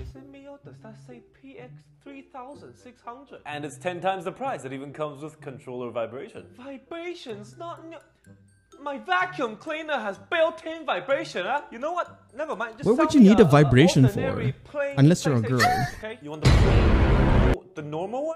Is it me or does that say PX 3600? And it's 10 times the price. It even comes with controller vibration. Vibrations, not. My vacuum cleaner has built-in vibration, huh? You know what? Never mind. Just What would you need a vibration for? Unless you're a girl. Okay. You want the, the normal one?